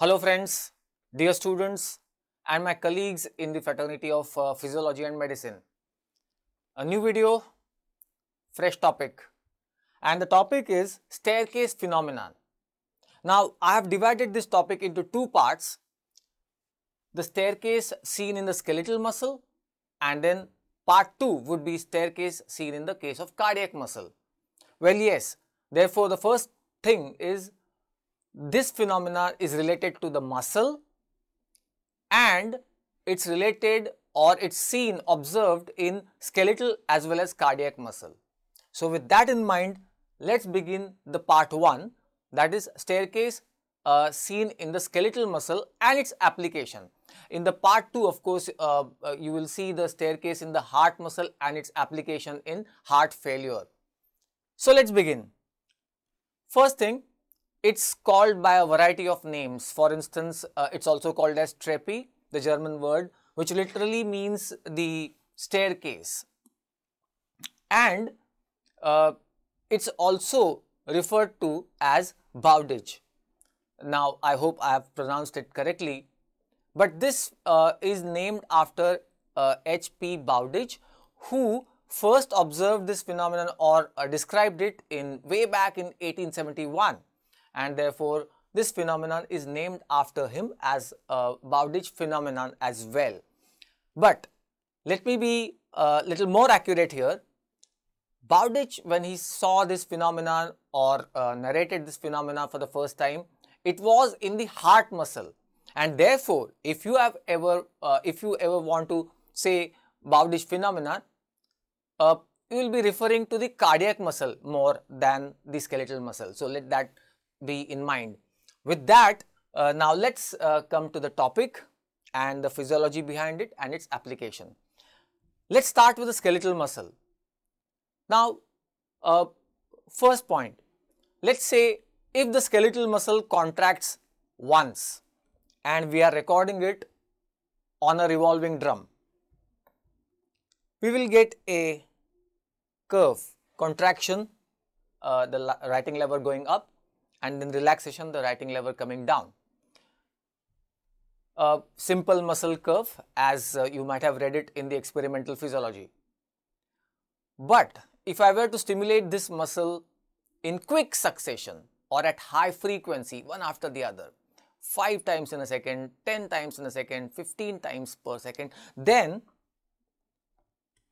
Hello friends, dear students and my colleagues in the fraternity of uh, physiology and medicine. A new video, fresh topic and the topic is staircase phenomenon. Now I have divided this topic into two parts, the staircase seen in the skeletal muscle and then part 2 would be staircase seen in the case of cardiac muscle. Well yes, therefore the first thing is this phenomena is related to the muscle and it's related or it's seen observed in skeletal as well as cardiac muscle. So with that in mind, let's begin the part 1 that is staircase uh, seen in the skeletal muscle and its application. In the part 2 of course uh, uh, you will see the staircase in the heart muscle and its application in heart failure. So let's begin. First thing it's called by a variety of names. For instance, uh, it's also called as Treppe, the German word, which literally means the staircase. And uh, it's also referred to as Bowditch. Now, I hope I have pronounced it correctly, but this uh, is named after H.P. Uh, Bowditch, who first observed this phenomenon or uh, described it in way back in 1871 and therefore this phenomenon is named after him as a Bowditch phenomenon as well. But let me be a little more accurate here. Bowditch when he saw this phenomenon or uh, narrated this phenomenon for the first time, it was in the heart muscle and therefore if you have ever, uh, if you ever want to say Bowditch phenomenon, uh, you will be referring to the cardiac muscle more than the skeletal muscle. So let that be in mind. With that, uh, now let's uh, come to the topic and the physiology behind it and its application. Let's start with the skeletal muscle. Now, uh, first point, let's say if the skeletal muscle contracts once and we are recording it on a revolving drum, we will get a curve, contraction, uh, the writing lever going up and in relaxation the writing lever coming down. A simple muscle curve as uh, you might have read it in the experimental physiology. But if I were to stimulate this muscle in quick succession or at high frequency one after the other 5 times in a second, 10 times in a second, 15 times per second, then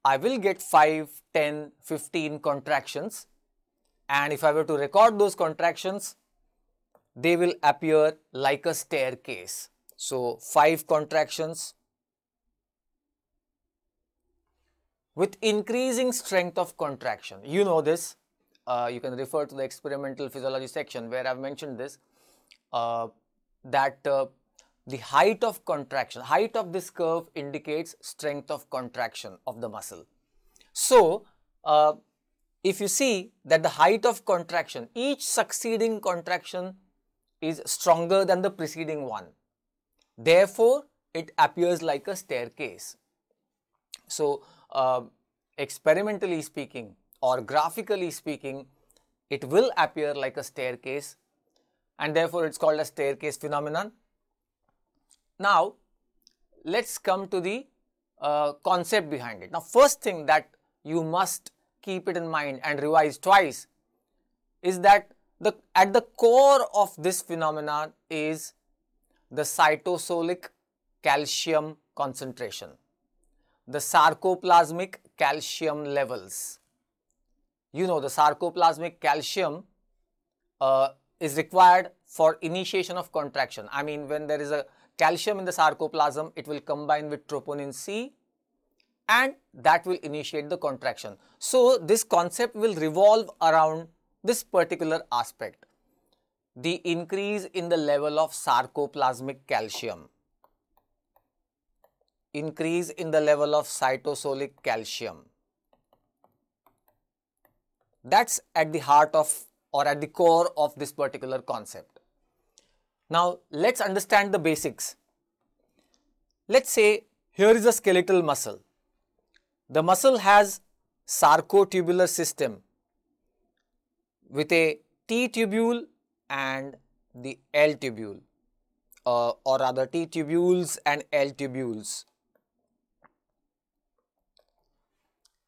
I will get 5, 10, 15 contractions and if I were to record those contractions, they will appear like a staircase. So, 5 contractions with increasing strength of contraction. You know this, uh, you can refer to the experimental physiology section where I have mentioned this, uh, that uh, the height of contraction, height of this curve indicates strength of contraction of the muscle. So, uh, if you see that the height of contraction, each succeeding contraction is stronger than the preceding one. Therefore, it appears like a staircase. So, uh, experimentally speaking or graphically speaking, it will appear like a staircase and therefore, it is called a staircase phenomenon. Now, let us come to the uh, concept behind it. Now, first thing that you must keep it in mind and revise twice is that the at the core of this phenomenon is the cytosolic calcium concentration, the sarcoplasmic calcium levels. You know the sarcoplasmic calcium uh, is required for initiation of contraction. I mean when there is a calcium in the sarcoplasm, it will combine with troponin C and that will initiate the contraction. So, this concept will revolve around this particular aspect, the increase in the level of sarcoplasmic calcium, increase in the level of cytosolic calcium. That is at the heart of or at the core of this particular concept. Now, let us understand the basics. Let us say here is a skeletal muscle the muscle has sarcotubular system with a T tubule and the L tubule uh, or rather T tubules and L tubules.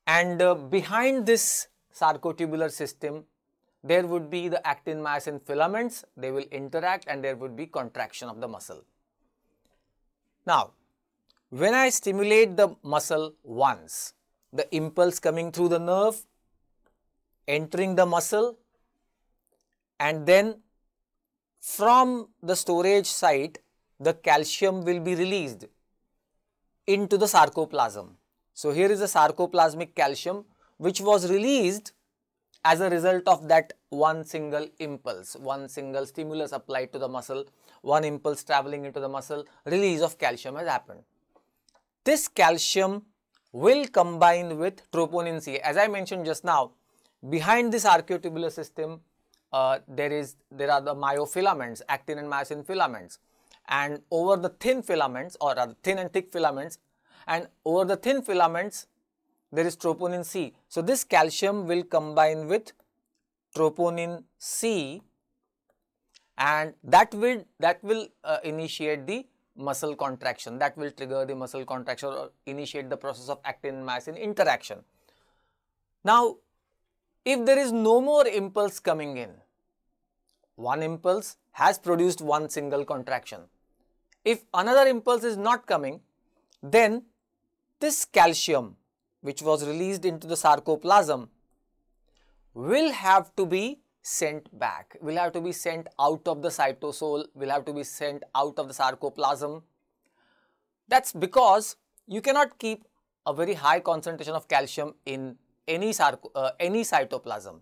And uh, behind this sarcotubular system, there would be the actin myosin filaments, they will interact and there would be contraction of the muscle. Now, when I stimulate the muscle once, the impulse coming through the nerve, entering the muscle and then from the storage site, the calcium will be released into the sarcoplasm. So, here is the sarcoplasmic calcium which was released as a result of that one single impulse, one single stimulus applied to the muscle, one impulse traveling into the muscle, release of calcium has happened. This calcium will combine with troponin C. As I mentioned just now, behind this sarcotubular system, uh, there is there are the myofilaments, actin and myosin filaments, and over the thin filaments or rather thin and thick filaments, and over the thin filaments there is troponin C. So, this calcium will combine with troponin C and that will that will uh, initiate the muscle contraction that will trigger the muscle contraction or initiate the process of actin myosin interaction. Now, if there is no more impulse coming in, one impulse has produced one single contraction. If another impulse is not coming, then this calcium which was released into the sarcoplasm will have to be sent back, will have to be sent out of the cytosol, will have to be sent out of the sarcoplasm. That's because you cannot keep a very high concentration of calcium in any, uh, any cytoplasm.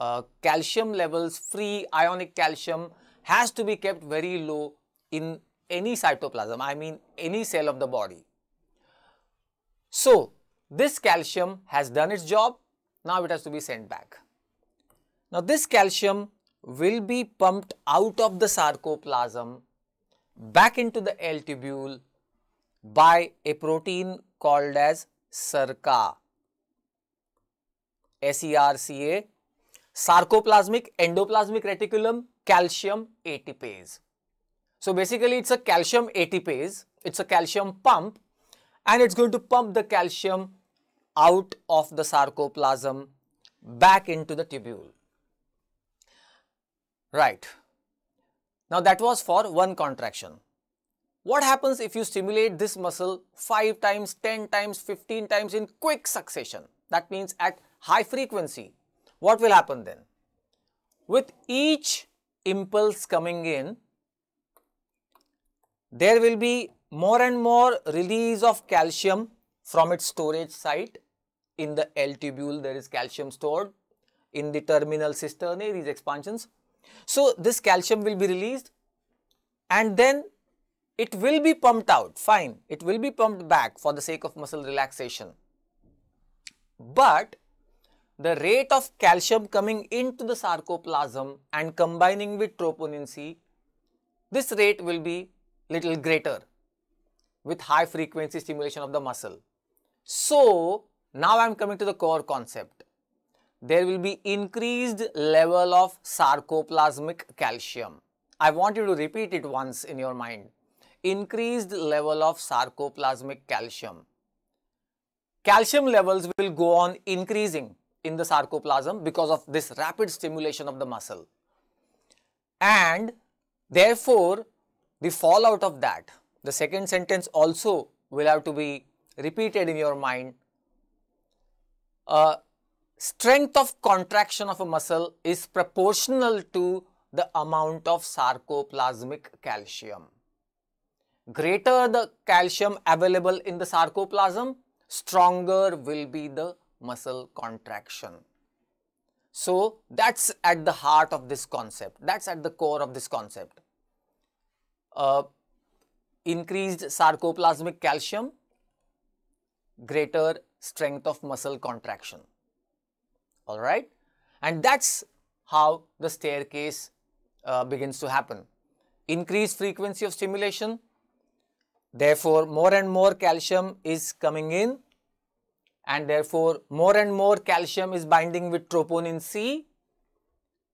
Uh, calcium levels, free ionic calcium has to be kept very low in any cytoplasm, I mean any cell of the body. So, this calcium has done its job, now it has to be sent back. Now this calcium will be pumped out of the sarcoplasm back into the L tubule by a protein called as SERCA. S-E-R-C-A, sarcoplasmic endoplasmic reticulum calcium ATPase. So basically it's a calcium ATPase, it's a calcium pump and it's going to pump the calcium out of the sarcoplasm back into the tubule. Right. Now that was for one contraction. What happens if you stimulate this muscle 5 times, 10 times, 15 times in quick succession? That means at high frequency. What will happen then? With each impulse coming in, there will be more and more release of calcium from its storage site in the L tubule there is calcium stored in the terminal cisternae these expansions. So, this calcium will be released and then it will be pumped out fine it will be pumped back for the sake of muscle relaxation. But the rate of calcium coming into the sarcoplasm and combining with troponin C this rate will be little greater with high frequency stimulation of the muscle. So, now I am coming to the core concept. There will be increased level of sarcoplasmic calcium. I want you to repeat it once in your mind. Increased level of sarcoplasmic calcium. Calcium levels will go on increasing in the sarcoplasm because of this rapid stimulation of the muscle. And therefore, the fallout of that, the second sentence also will have to be repeated in your mind uh, strength of contraction of a muscle is proportional to the amount of sarcoplasmic calcium. Greater the calcium available in the sarcoplasm, stronger will be the muscle contraction. So, that is at the heart of this concept, that is at the core of this concept. Uh, increased sarcoplasmic calcium, greater strength of muscle contraction. All right. And that's how the staircase uh, begins to happen. Increased frequency of stimulation. Therefore, more and more calcium is coming in and therefore more and more calcium is binding with troponin C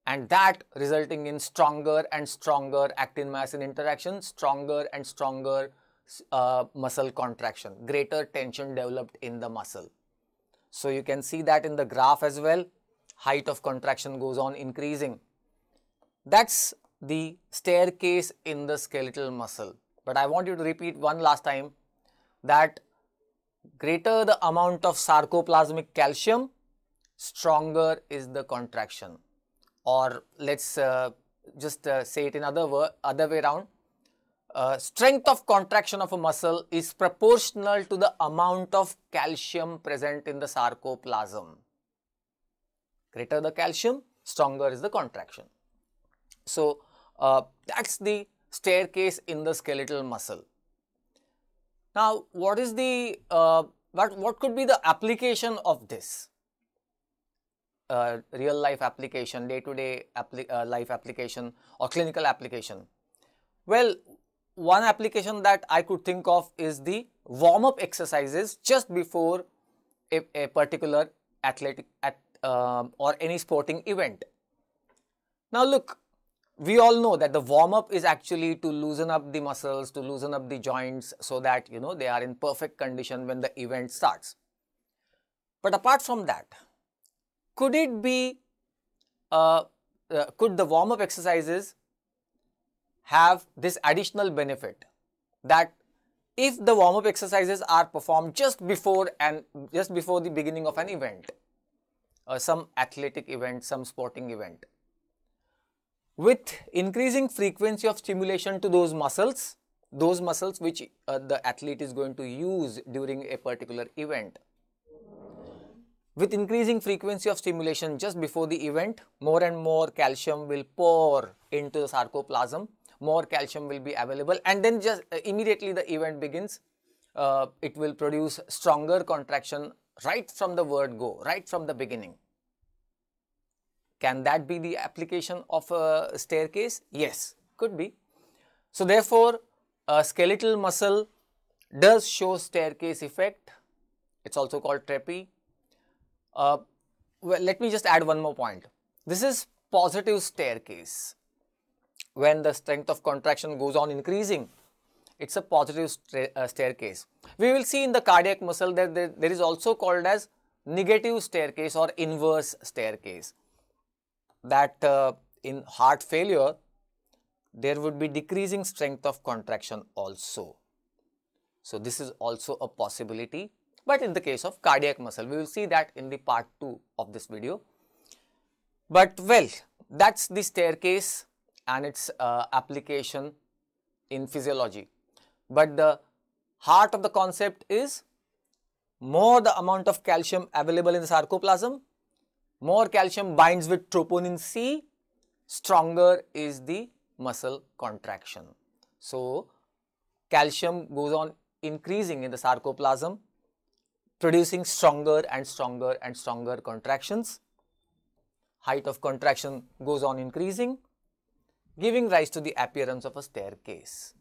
and that resulting in stronger and stronger actin-myosin interaction, stronger and stronger uh, muscle contraction, greater tension developed in the muscle. So you can see that in the graph as well, height of contraction goes on increasing. That's the staircase in the skeletal muscle. But I want you to repeat one last time that greater the amount of sarcoplasmic calcium, stronger is the contraction. Or let's uh, just uh, say it in other, other way around. Uh, strength of contraction of a muscle is proportional to the amount of calcium present in the sarcoplasm. Greater the calcium, stronger is the contraction. So, uh, that's the staircase in the skeletal muscle. Now, what is the, uh, what, what could be the application of this? Uh, real life application, day to day life application or clinical application? Well, one application that I could think of is the warm up exercises just before a, a particular athletic at, uh, or any sporting event. Now look, we all know that the warm up is actually to loosen up the muscles, to loosen up the joints so that you know they are in perfect condition when the event starts. But apart from that, could it be, uh, uh, could the warm up exercises have this additional benefit that if the warm up exercises are performed just before and just before the beginning of an event, uh, some athletic event, some sporting event, with increasing frequency of stimulation to those muscles, those muscles which uh, the athlete is going to use during a particular event. With increasing frequency of stimulation just before the event, more and more calcium will pour into the sarcoplasm, more calcium will be available and then just uh, immediately the event begins, uh, it will produce stronger contraction right from the word go, right from the beginning. Can that be the application of a staircase? Yes, could be. So therefore, a skeletal muscle does show staircase effect. It's also called Treppe. Uh, well, let me just add one more point. This is positive staircase. When the strength of contraction goes on increasing, it's a positive uh, staircase. We will see in the cardiac muscle that there, there is also called as negative staircase or inverse staircase that uh, in heart failure, there would be decreasing strength of contraction also. So, this is also a possibility, but in the case of cardiac muscle, we will see that in the part 2 of this video. But well, that is the staircase and its uh, application in physiology. But the heart of the concept is more the amount of calcium available in the sarcoplasm, more calcium binds with troponin C, stronger is the muscle contraction. So, calcium goes on increasing in the sarcoplasm, producing stronger and stronger and stronger contractions. Height of contraction goes on increasing, giving rise to the appearance of a staircase.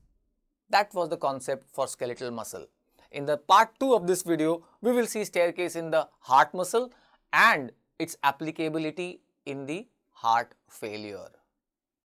That was the concept for skeletal muscle. In the part 2 of this video, we will see staircase in the heart muscle and its applicability in the heart failure.